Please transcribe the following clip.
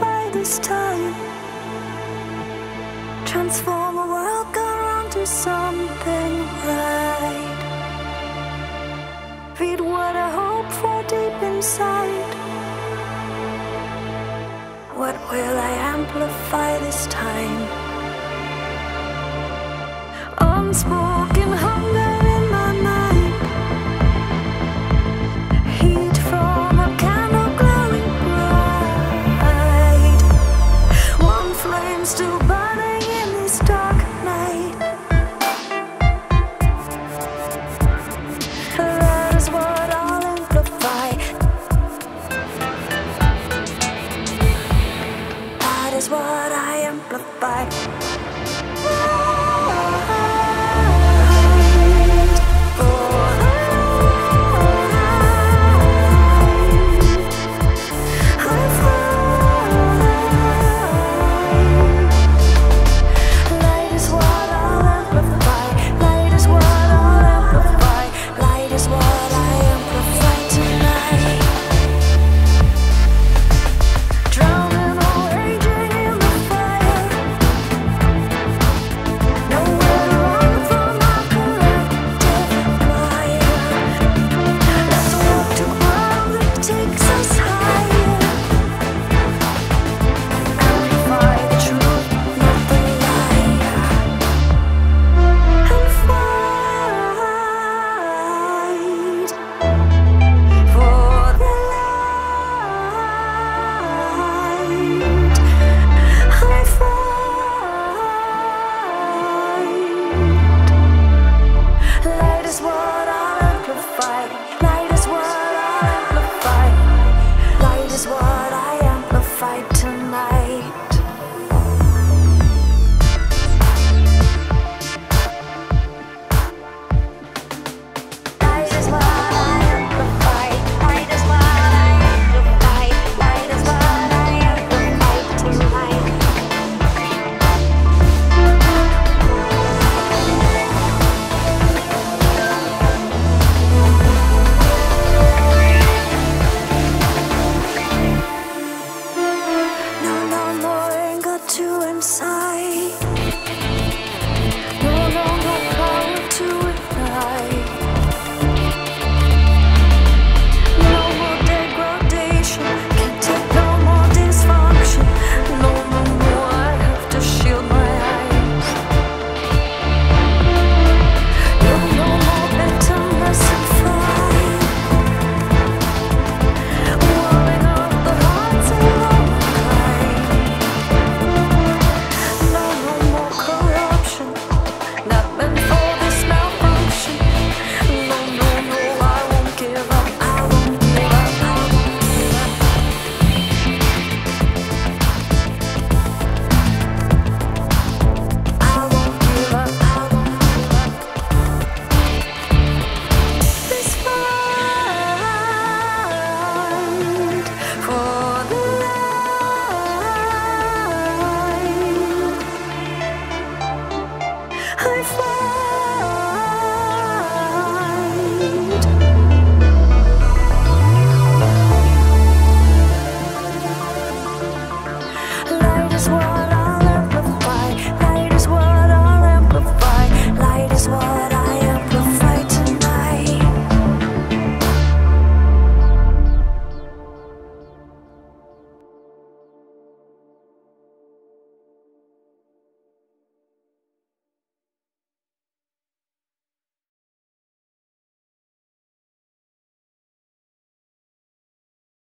by this time. Transform a world around to something right. Read what I hope for deep inside. What will I amplify this time? Unspoken is what I amplify. some night.